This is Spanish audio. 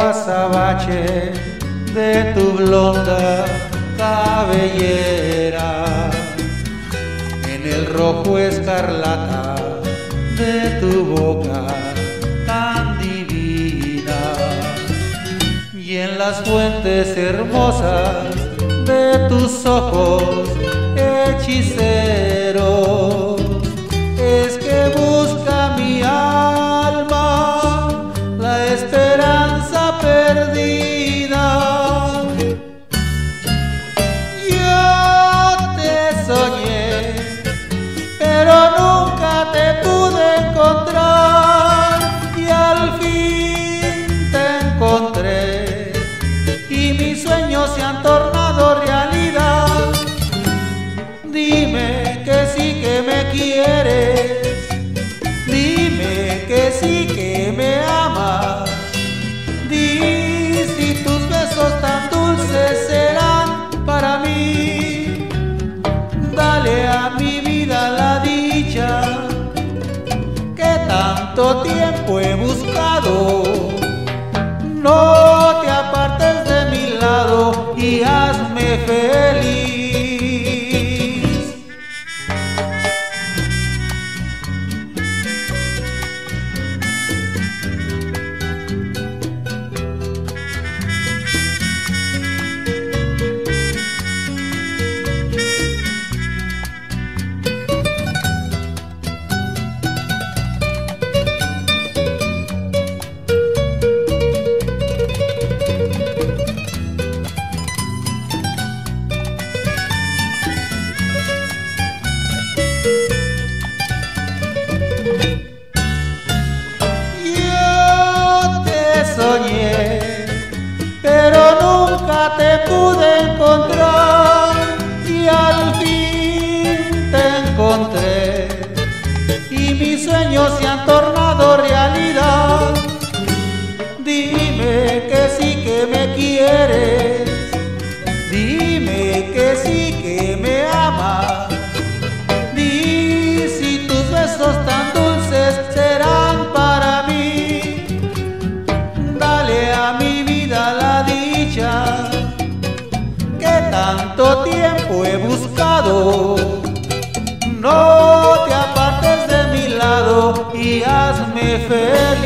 azabache de tu blonda cabellera, en el rojo escarlata de tu boca tan divina y en las fuentes hermosas de tus ojos hechiceros. Dime que sí que me quieres, dime que sí que me amas, di si tus besos tan dulces serán para mí. Dale a mi vida la dicha que tanto tiempo he buscado. No te apartes de mi lado y hazme feliz. Tanto tiempo he buscado. No te apartes de mi lado y hazme feliz.